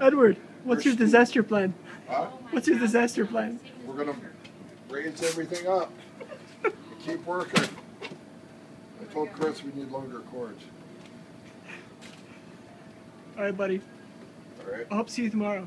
Edward, what's your disaster plan? Huh? Oh what's your disaster plan? We're gonna raise everything up. Keep working. I told Chris we need longer cords. All right, buddy. All right. I hope to see you tomorrow.